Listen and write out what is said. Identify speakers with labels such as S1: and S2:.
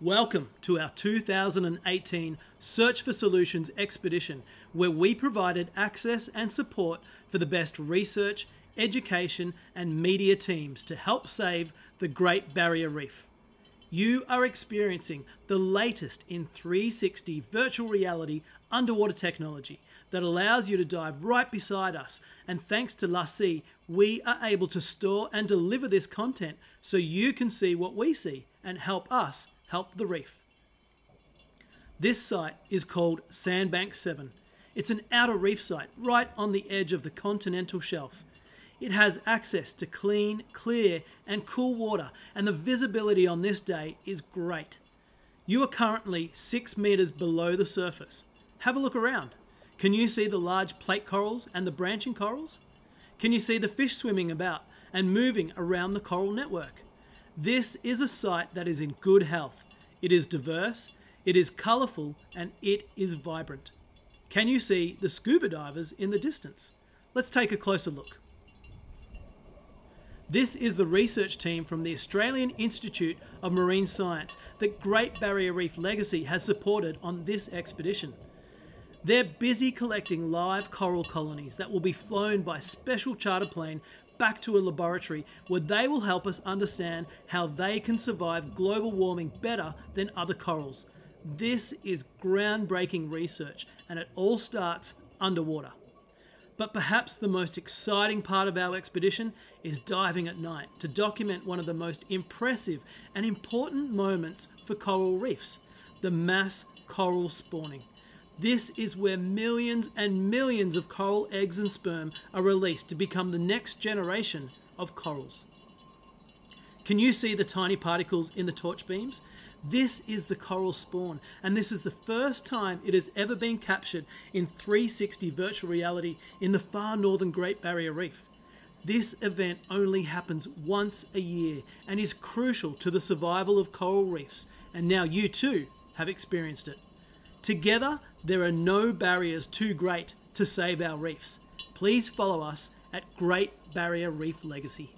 S1: Welcome to our 2018 Search for Solutions expedition, where we provided access and support for the best research, education, and media teams to help save the Great Barrier Reef. You are experiencing the latest in 360 virtual reality underwater technology that allows you to dive right beside us. And thanks to LaCie, we are able to store and deliver this content so you can see what we see and help us help the reef. This site is called Sandbank 7. It's an outer reef site right on the edge of the continental shelf. It has access to clean, clear, and cool water, and the visibility on this day is great. You are currently six meters below the surface. Have a look around. Can you see the large plate corals and the branching corals? Can you see the fish swimming about and moving around the coral network? This is a site that is in good health. It is diverse, it is colourful, and it is vibrant. Can you see the scuba divers in the distance? Let's take a closer look. This is the research team from the Australian Institute of Marine Science that Great Barrier Reef Legacy has supported on this expedition. They're busy collecting live coral colonies that will be flown by special charter plane back to a laboratory where they will help us understand how they can survive global warming better than other corals. This is groundbreaking research and it all starts underwater. But perhaps the most exciting part of our expedition is diving at night to document one of the most impressive and important moments for coral reefs the mass coral spawning. This is where millions and millions of coral eggs and sperm are released to become the next generation of corals. Can you see the tiny particles in the torch beams? This is the coral spawn, and this is the first time it has ever been captured in 360 virtual reality in the far northern Great Barrier Reef. This event only happens once a year and is crucial to the survival of coral reefs, and now you too have experienced it. Together, there are no barriers too great to save our reefs. Please follow us at Great Barrier Reef Legacy.